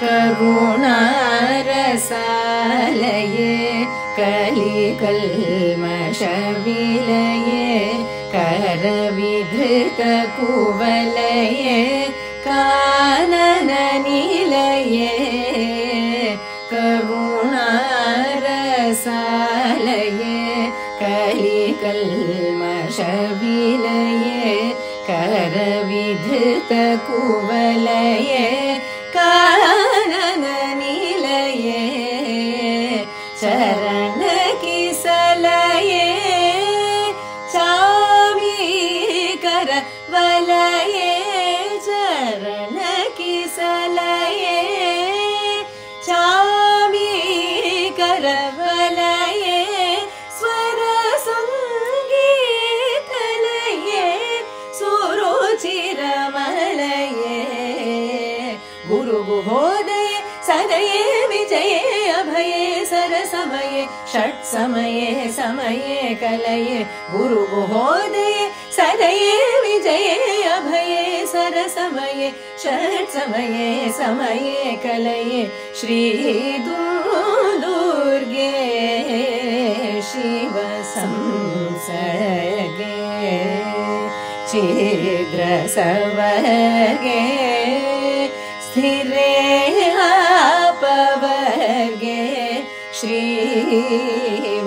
करुणारसालये कलिकल्मषविलये करविधृतकुवलये कानननिलये करुणारसालये कलिकल्मषविलये करविधृतकुवलये कानननिलये चरणकिसलये चामीकर वलये चरणकिसलये चामीकर वलये स्वरसङ्गीतलये सुरुचिरमलये गुरुगुहोदये सदये विजये सरसमये षट्समये समये कलये गुरुगुहोदये सदये विजये अभये सरसमये षट्समये समये कलये श्रीदुर्गे शिवसंसर्गे छिद्रसवर्गे स्थिरे श्रीवनगुरु